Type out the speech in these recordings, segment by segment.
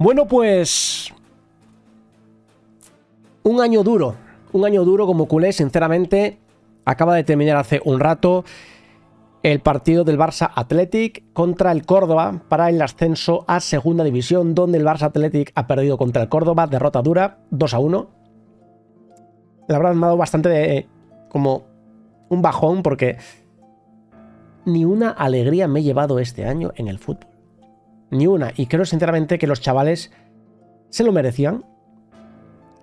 Bueno, pues... Un año duro. Un año duro como culé, sinceramente. Acaba de terminar hace un rato el partido del Barça Athletic contra el Córdoba para el ascenso a Segunda División, donde el Barça Athletic ha perdido contra el Córdoba, derrota dura, 2 a 1. La verdad me ha dado bastante de, como un bajón porque ni una alegría me he llevado este año en el fútbol. Ni una. Y creo sinceramente que los chavales se lo merecían.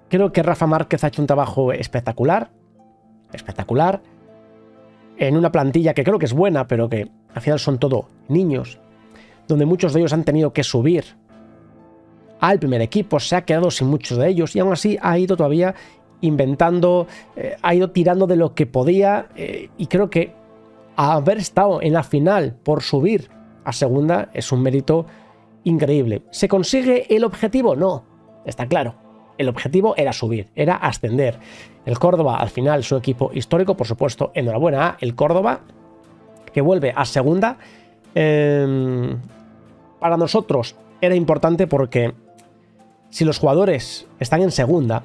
Creo que Rafa Márquez ha hecho un trabajo espectacular. Espectacular en una plantilla que creo que es buena, pero que al final son todo niños, donde muchos de ellos han tenido que subir al primer equipo, se ha quedado sin muchos de ellos y aún así ha ido todavía inventando, eh, ha ido tirando de lo que podía eh, y creo que haber estado en la final por subir a segunda es un mérito increíble. ¿Se consigue el objetivo? No, está claro. El objetivo era subir, era ascender. El Córdoba, al final, su equipo histórico, por supuesto, enhorabuena a el Córdoba, que vuelve a segunda. Em, para nosotros era importante porque si los jugadores están en segunda,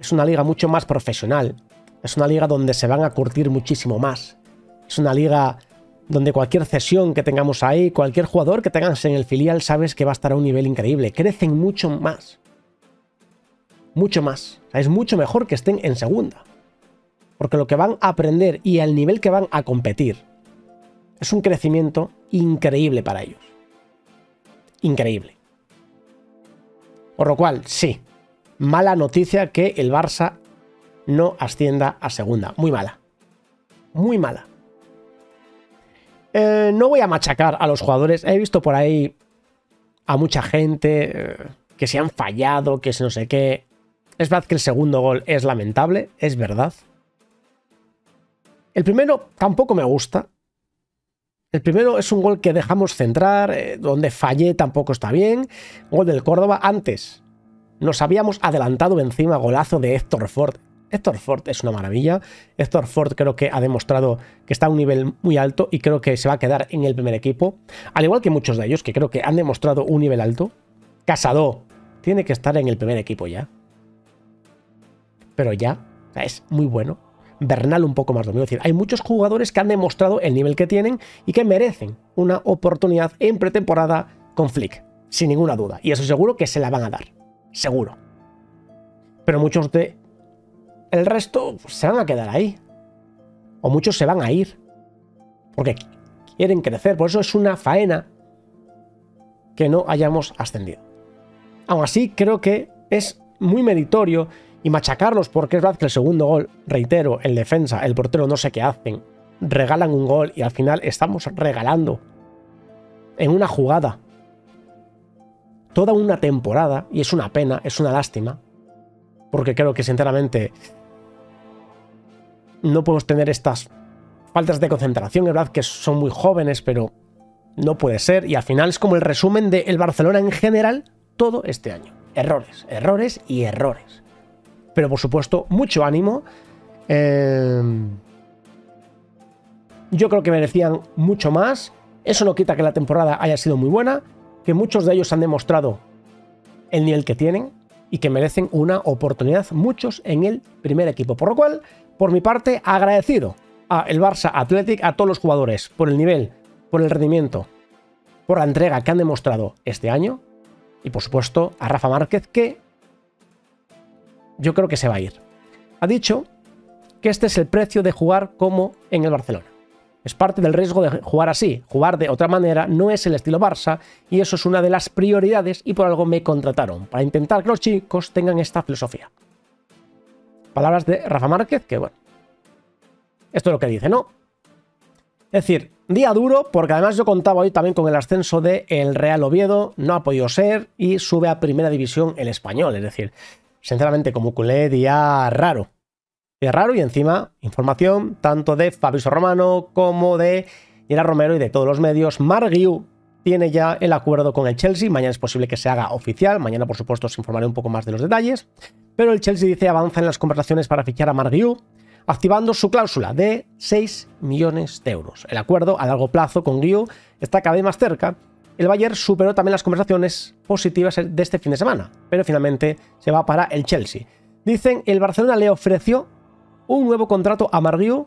es una liga mucho más profesional. Es una liga donde se van a curtir muchísimo más. Es una liga donde cualquier cesión que tengamos ahí, cualquier jugador que tengas en el filial, sabes que va a estar a un nivel increíble. Crecen mucho más mucho más. es mucho mejor que estén en segunda. Porque lo que van a aprender y el nivel que van a competir es un crecimiento increíble para ellos. Increíble. Por lo cual, sí, mala noticia que el Barça no ascienda a segunda. Muy mala. Muy mala. Eh, no voy a machacar a los jugadores. He visto por ahí a mucha gente eh, que se han fallado, que se no sé qué. Es verdad que el segundo gol es lamentable, es verdad. El primero tampoco me gusta. El primero es un gol que dejamos centrar, eh, donde fallé tampoco está bien. Gol del Córdoba. Antes nos habíamos adelantado encima golazo de Héctor Ford. Héctor Ford es una maravilla. Héctor Ford creo que ha demostrado que está a un nivel muy alto y creo que se va a quedar en el primer equipo. Al igual que muchos de ellos que creo que han demostrado un nivel alto. Casado tiene que estar en el primer equipo ya pero ya es muy bueno. Bernal un poco más lo mismo. decir, hay muchos jugadores que han demostrado el nivel que tienen y que merecen una oportunidad en pretemporada con Flick, sin ninguna duda. Y eso seguro que se la van a dar. Seguro. Pero muchos de el resto se van a quedar ahí. O muchos se van a ir. Porque quieren crecer. Por eso es una faena que no hayamos ascendido. Aún así, creo que es muy meritorio y machacarlos, porque es verdad que el segundo gol, reitero, el defensa, el portero no sé qué hacen, regalan un gol y al final estamos regalando en una jugada toda una temporada y es una pena, es una lástima, porque creo que sinceramente no podemos tener estas faltas de concentración, es verdad que son muy jóvenes, pero no puede ser y al final es como el resumen del el Barcelona en general todo este año. Errores, errores y errores pero por supuesto, mucho ánimo. Eh, yo creo que merecían mucho más. Eso no quita que la temporada haya sido muy buena, que muchos de ellos han demostrado el nivel que tienen y que merecen una oportunidad, muchos en el primer equipo. Por lo cual, por mi parte, agradecido a el Barça Athletic, a todos los jugadores, por el nivel, por el rendimiento, por la entrega que han demostrado este año y por supuesto a Rafa Márquez que yo creo que se va a ir. Ha dicho que este es el precio de jugar como en el Barcelona. Es parte del riesgo de jugar así. Jugar de otra manera no es el estilo Barça y eso es una de las prioridades y por algo me contrataron, para intentar que los chicos tengan esta filosofía. Palabras de Rafa Márquez, que bueno, esto es lo que dice, ¿no? Es decir, día duro, porque además yo contaba hoy también con el ascenso de el Real Oviedo, no ha podido ser y sube a primera división el español, es decir, sinceramente, como culé, día raro. Día raro y encima información tanto de Fabrizio Romano como de Gerard Romero y de todos los medios. Marguiu tiene ya el acuerdo con el Chelsea. Mañana es posible que se haga oficial. Mañana, por supuesto, os informaré un poco más de los detalles. Pero el Chelsea dice avanza en las conversaciones para fichar a Marguiu, activando su cláusula de 6 millones de euros. El acuerdo a largo plazo con Guiu está cada vez más cerca el Bayern superó también las conversaciones positivas de este fin de semana, pero finalmente se va para el Chelsea. Dicen, el Barcelona le ofreció un nuevo contrato a Marguiu,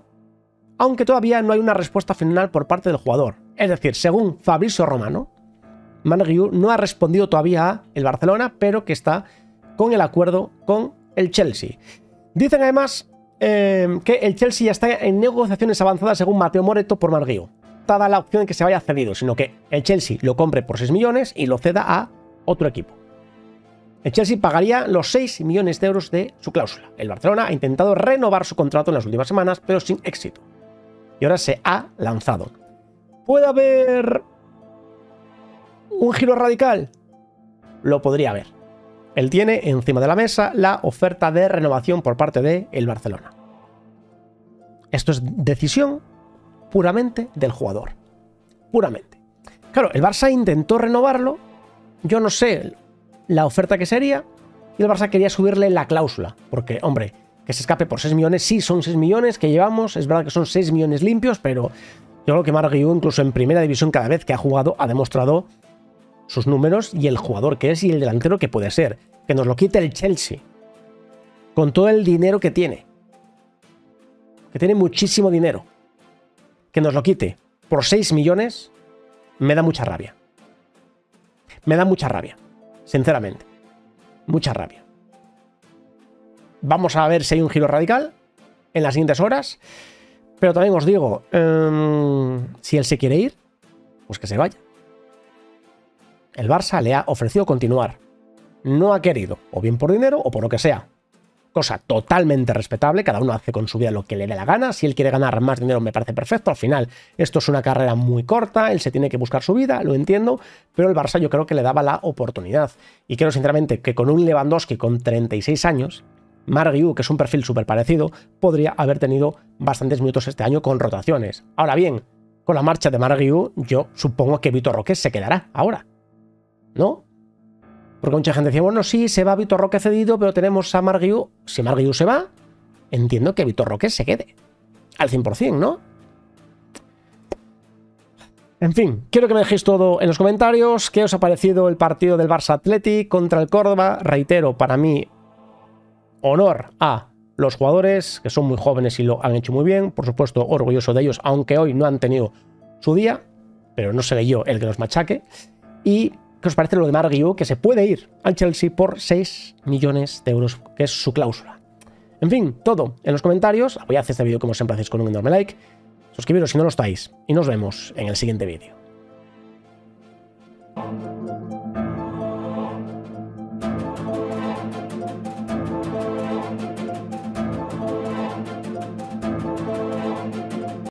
aunque todavía no hay una respuesta final por parte del jugador. Es decir, según Fabrizio Romano, Marguiu no ha respondido todavía a el Barcelona, pero que está con el acuerdo con el Chelsea. Dicen además eh, que el Chelsea ya está en negociaciones avanzadas según Mateo Moreto por Marguiu. Dada la opción de que se vaya cedido, sino que el Chelsea lo compre por 6 millones y lo ceda a otro equipo. El Chelsea pagaría los 6 millones de euros de su cláusula. El Barcelona ha intentado renovar su contrato en las últimas semanas, pero sin éxito. Y ahora se ha lanzado. ¿Puede haber un giro radical? Lo podría haber. Él tiene encima de la mesa la oferta de renovación por parte de el Barcelona. Esto es decisión puramente del jugador. Puramente. Claro, el Barça intentó renovarlo. Yo no sé la oferta que sería. Y el Barça quería subirle la cláusula. Porque, hombre, que se escape por 6 millones. Sí, son 6 millones que llevamos. Es verdad que son 6 millones limpios, pero yo creo que Marguiu, incluso en primera división, cada vez que ha jugado, ha demostrado sus números y el jugador que es y el delantero que puede ser. Que nos lo quite el Chelsea. Con todo el dinero que tiene. Que tiene muchísimo dinero. Que nos lo quite por 6 millones. Me da mucha rabia. Me da mucha rabia. Sinceramente. Mucha rabia. Vamos a ver si hay un giro radical en las siguientes horas. Pero también os digo, em, si él se quiere ir, pues que se vaya el Barça le ha ofrecido continuar. No ha querido, o bien por dinero o por lo que sea. Cosa totalmente respetable, cada uno hace con su vida lo que le dé la gana. Si él quiere ganar más dinero me parece perfecto. Al final, esto es una carrera muy corta, él se tiene que buscar su vida, lo entiendo, pero el Barça yo creo que le daba la oportunidad. Y creo sinceramente que con un Lewandowski con 36 años, Margiu, que es un perfil súper parecido, podría haber tenido bastantes minutos este año con rotaciones. Ahora bien, con la marcha de Margiu, yo supongo que Vitor Roque se quedará ahora. ¿no? Porque mucha gente decía, bueno, sí, se va Vitor Roque cedido, pero tenemos a Marguiu. Si Marguiu se va, entiendo que Vitor Roque se quede. Al 100%, ¿no? En fin, quiero que me dejéis todo en los comentarios. ¿Qué os ha parecido el partido del Barça Athletic contra el Córdoba? Reitero, para mí, honor a los jugadores, que son muy jóvenes y lo han hecho muy bien. Por supuesto, orgulloso de ellos, aunque hoy no han tenido su día, pero no seré yo el que los machaque. Y ¿Qué os parece lo de Marguiu? Que se puede ir al Chelsea por 6 millones de euros, que es su cláusula. En fin, todo en los comentarios. Apoyad este vídeo como siempre hacéis con un enorme like. Suscribiros si no lo estáis. Y nos vemos en el siguiente vídeo.